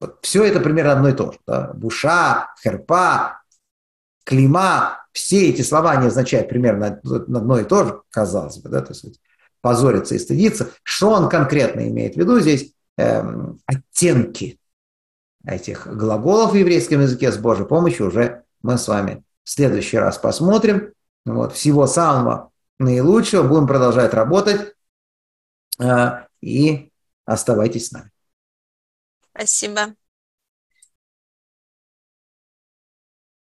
вот все это примерно одно и то же. Да? Буша, херпа, клима, все эти слова не означают примерно одно и то же, казалось бы, да, то есть позориться и стыдиться. Что он конкретно имеет в виду здесь? Эм, оттенки этих глаголов в еврейском языке с Божьей помощью уже мы с вами в следующий раз посмотрим. Вот, всего самого наилучшего. Будем продолжать работать. Э, и оставайтесь с нами. Спасибо.